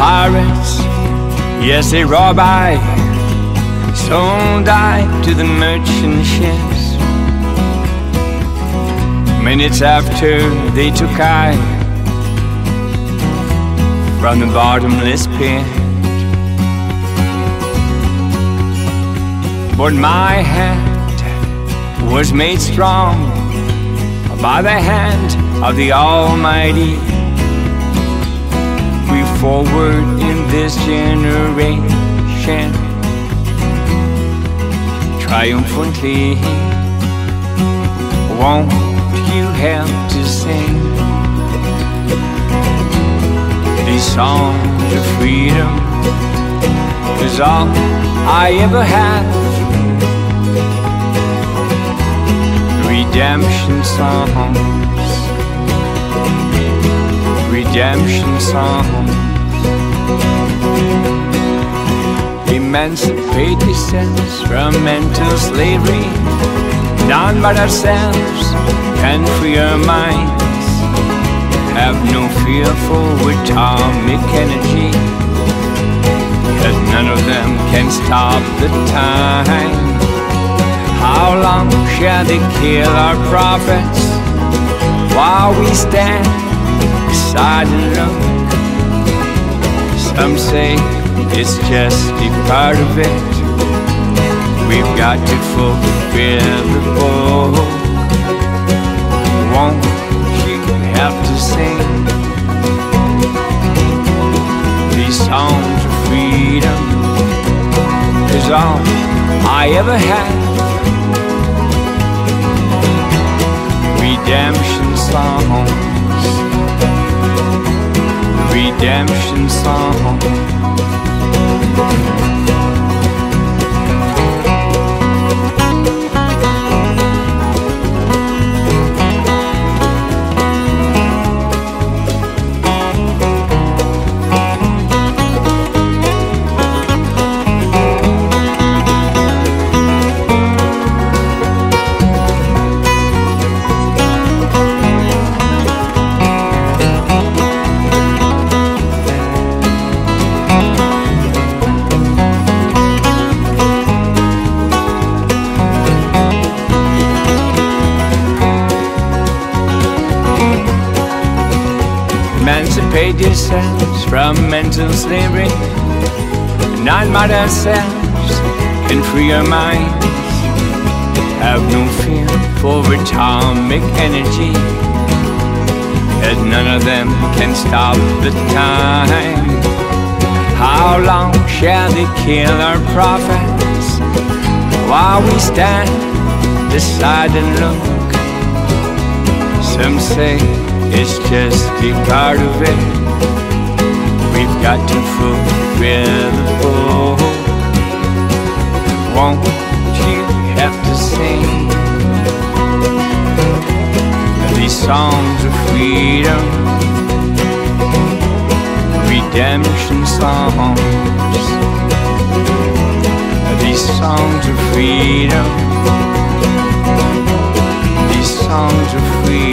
Pirates, yes, a rabbi sold I to the merchant ships. Minutes after they took I from the bottomless pit. But my hand was made strong by the hand of the Almighty. Forward in this generation triumphantly. Won't you help to sing these songs of freedom? Is all I ever had. redemption songs, redemption songs. Emancipate yourselves from mental slavery, none but ourselves can free our minds. Have no fear for atomic energy, cause none of them can stop the time. How long shall they kill our prophets while we stand look? Some say it's just a part of it. We've got to fulfill the book. Won't you have to sing these songs of freedom? Is all I ever had. redemption songs, redemption songs. Emancipate yourselves from mental slavery. None but ourselves can free our minds. Have no fear for atomic energy, as none of them can stop the time. How long shall they kill our prophets while we stand aside and look? Some say it's just getting part of it. We've got to fulfill the bowl. Won't you have to sing these songs of freedom, redemption songs? These songs of freedom, these songs of freedom.